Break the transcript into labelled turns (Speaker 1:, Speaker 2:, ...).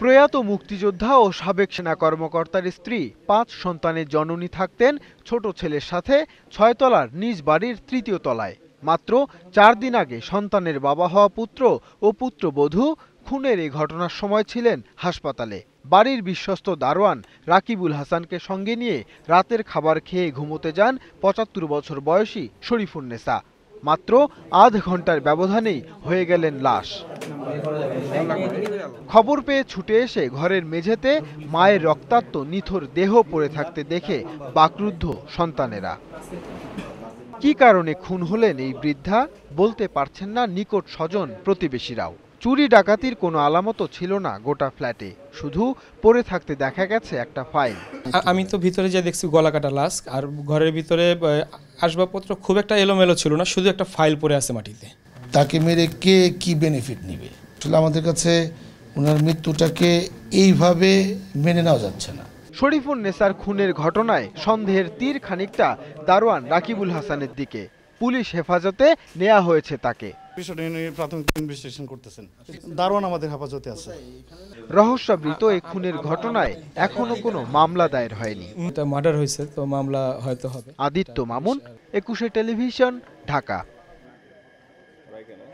Speaker 1: প্রয়াত মুক্তিযোদ্ধা ও সাবেক সেনা কর্মকর্তার স্ত্রী, পাঁচ সন্তানের জননী থাকতেন ছোট ছেলের সাথে ছয়তলার নিজ বাড়ির তৃতীয় তলায়। মাত্র চার দিন আগে সন্তানের বাবা হওয়া পুত্র ও পুত্রবধূ খুনের এই ঘটনার সময় ছিলেন হাসপাতালে। বাড়ির বিশ্বস্ত দারোয়ান রাকিবুল হাসানকে সঙ্গে নিয়ে রাতের খাবার খেয়ে ঘুমোতে যান পঁচাত্তর বছর বয়সী শরীফুন্নেসা মাত্র আধ ঘণ্টার ব্যবধানেই হয়ে গেলেন লাশ। খবর পেয়ে ছুটে এসে ঘরের মেঝেতে মায়ের রক্তাক্ত নিথর দেহ পড়ে থাকতে দেখে বাকরুদ্ধ সন্তানেরা। কি কারণে খুন হলেন এই বৃদ্ধা বলতে পারছেন না নিকট স্বজন প্রতিবেশীরাও। চুরি ডাকাতির কোনো আলামতও ছিল না গোটা ফ্ল্যাটে, শুধু পড়ে থাকতে দেখা গেছে একটা ফাইল।
Speaker 2: আমি তো ভিতরে যে দেখছি গলা কাটা লাশ, আর ঘরের ভিতরে আসবাবপত্র খুব একটা এলোমেলো ছিল না, শুধু একটা ফাইল পড়ে আছে মাটিতে।
Speaker 3: তাকে মেরে কে কি বেনিফিট নিবে? আসলে আমাদের কাছে ওনার মৃত্যুটাকে এইভাবে মেনে নেওয়া যাচ্ছে না।
Speaker 1: শরীফুন নেসার খুনের ঘটনায় সন্দেহের তীর খানিকটা দারোয়ান রাকিবুল হাসানের দিকে। পুলিশ হেফাজতে নেওয়া হয়েছে তাকে।
Speaker 4: বিষয়টা প্রাথমিক ইনভেস্টিগেশন করতেছেন। দারোয়ান আমাদের হেফাজতে আছে।
Speaker 1: রহস্যাবৃত এই খুনের ঘটনায় এখনও কোনো মামলা দায়ের হয়নি।
Speaker 2: মার্ডার হয়েছে তো মামলা হয়তো হবে।
Speaker 1: আদিত্য মামুন একুশে টেলিভিশন ঢাকা। I gonna